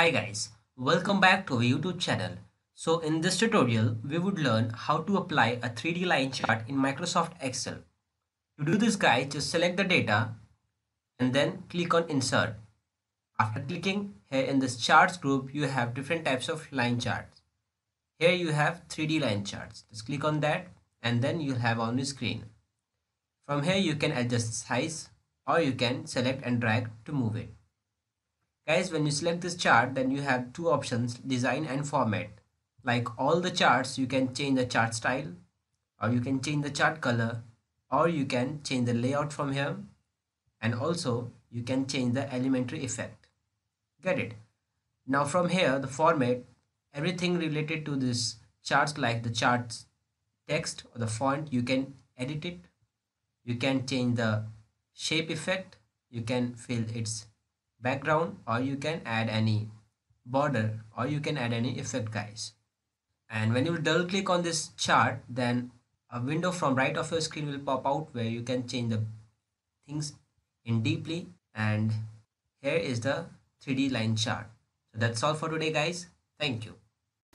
Hi guys, welcome back to our YouTube channel. So in this tutorial, we would learn how to apply a 3D line chart in Microsoft Excel. To do this guys, just select the data and then click on insert. After clicking here in this charts group, you have different types of line charts. Here you have 3D line charts. Just click on that and then you'll have on the screen. From here you can adjust size or you can select and drag to move it. Guys, when you select this chart, then you have two options, design and format. Like all the charts, you can change the chart style or you can change the chart color or you can change the layout from here and also you can change the elementary effect. Get it? Now from here, the format, everything related to this charts like the charts text or the font, you can edit it. You can change the shape effect. You can fill its background or you can add any border or you can add any effect guys. And when you double click on this chart then a window from right of your screen will pop out where you can change the things in deeply. And here is the 3d line chart. So that's all for today guys. Thank you.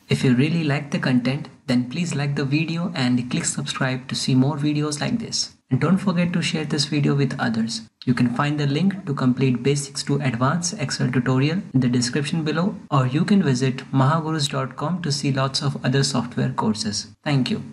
If you really like the content then please like the video and click subscribe to see more videos like this and don't forget to share this video with others. You can find the link to complete basics to advanced Excel tutorial in the description below or you can visit mahagurus.com to see lots of other software courses. Thank you.